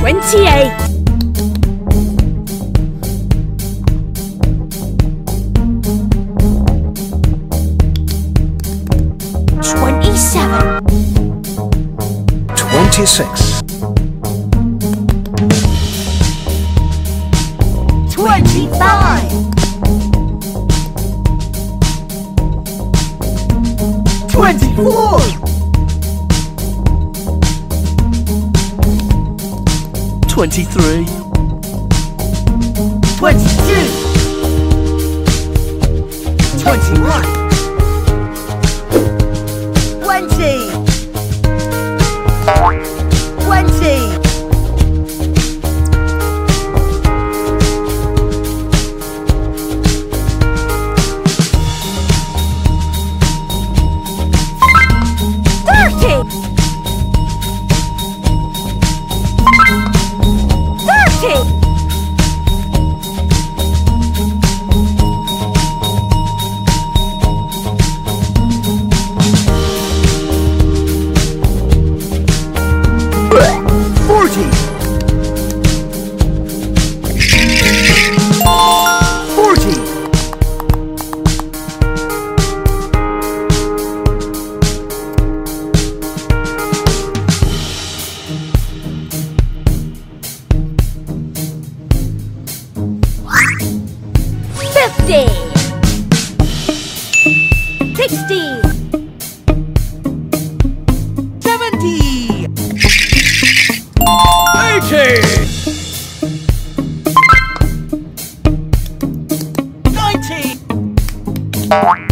Twenty-eight. Twenty-seven. Twenty-six. Twenty-five. Twenty-four. Twenty-three. Twenty-two. Twenty-one. Bye.